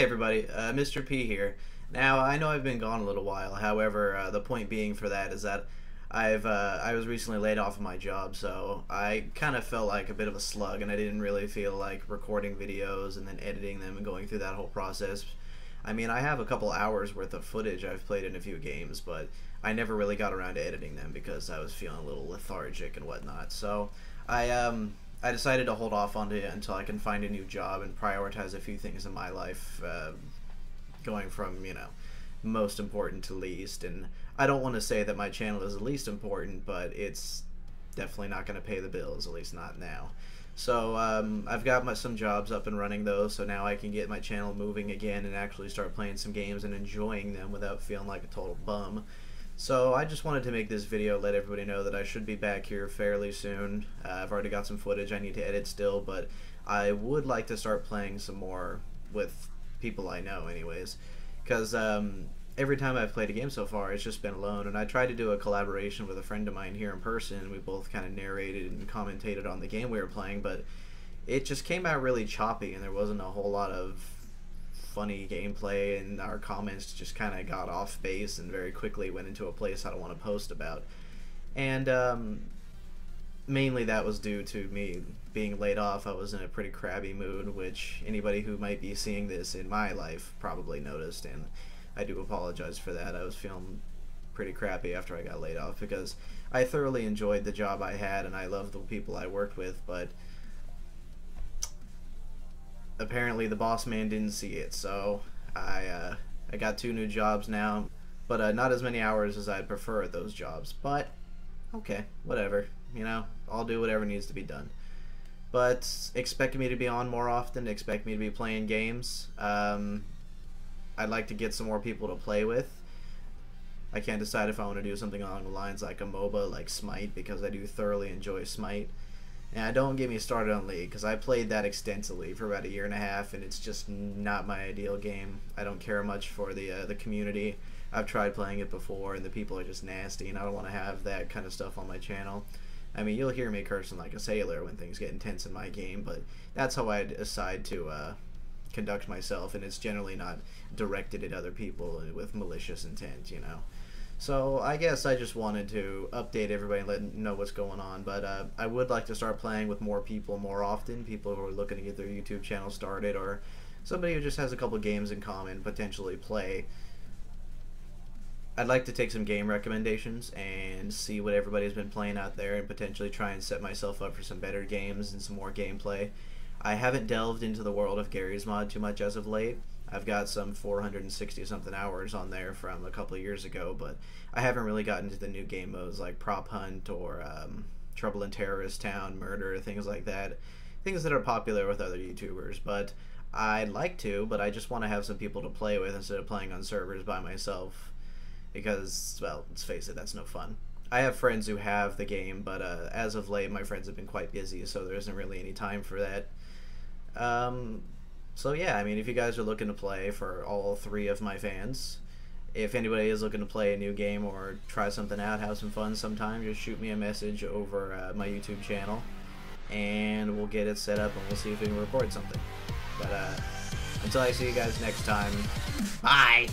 Hey everybody, uh, Mr. P here. Now I know I've been gone a little while. However, uh, the point being for that is that I've uh, I was recently laid off of my job, so I kind of felt like a bit of a slug, and I didn't really feel like recording videos and then editing them and going through that whole process. I mean, I have a couple hours worth of footage I've played in a few games, but I never really got around to editing them because I was feeling a little lethargic and whatnot. So I um I decided to hold off on it until I can find a new job and prioritize a few things in my life, uh, going from you know most important to least. And I don't want to say that my channel is the least important, but it's definitely not going to pay the bills, at least not now. So um, I've got my, some jobs up and running though, so now I can get my channel moving again and actually start playing some games and enjoying them without feeling like a total bum. So I just wanted to make this video, let everybody know that I should be back here fairly soon. Uh, I've already got some footage I need to edit still, but I would like to start playing some more with people I know anyways. Because um, every time I've played a game so far, it's just been alone. And I tried to do a collaboration with a friend of mine here in person. We both kind of narrated and commentated on the game we were playing, but it just came out really choppy, and there wasn't a whole lot of funny gameplay, and our comments just kind of got off base and very quickly went into a place I don't want to post about. And um, mainly that was due to me being laid off. I was in a pretty crabby mood, which anybody who might be seeing this in my life probably noticed, and I do apologize for that. I was feeling pretty crappy after I got laid off because I thoroughly enjoyed the job I had and I loved the people I worked with, but apparently the boss man didn't see it, so I uh, I got two new jobs now, but uh, not as many hours as I'd prefer at those jobs. But okay, whatever. You know, I'll do whatever needs to be done. But expect me to be on more often. Expect me to be playing games. Um, I'd like to get some more people to play with. I can't decide if I want to do something along the lines like a MOBA like Smite because I do thoroughly enjoy Smite. And don't get me started on League because I played that extensively for about a year and a half, and it's just not my ideal game. I don't care much for the uh, the community. I've tried playing it before, and the people are just nasty, and I don't want to have that kind of stuff on my channel. I mean, you'll hear me cursing like a sailor when things get intense in my game, but that's how I decide to uh, conduct myself, and it's generally not directed at other people with malicious intent, you know. So I guess I just wanted to update everybody and let know what's going on. But uh, I would like to start playing with more people more often. People who are looking to get their YouTube channel started, or somebody who just has a couple games in common potentially play. I'd like to take some game recommendations and see what everybody's been playing out there, and potentially try and set myself up for some better games and some more gameplay. I haven't delved into the world of Garry's Mod too much as of late. I've got some 460 something hours on there from a couple years ago, but I haven't really gotten to the new game modes like Prop Hunt or um, Trouble in Terrorist Town, Murder, things like that. Things that are popular with other YouTubers, but I'd like to, but I just want to have some people to play with instead of playing on servers by myself. Because, well, let's face it, that's no fun. I have friends who have the game, but uh, as of late, my friends have been quite busy, so there isn't really any time for that. Um, so yeah, I mean, if you guys are looking to play for all three of my fans, if anybody is looking to play a new game or try something out, have some fun sometime, just shoot me a message over uh, my YouTube channel, and we'll get it set up and we'll see if we can record something. But uh, until I see you guys next time, bye!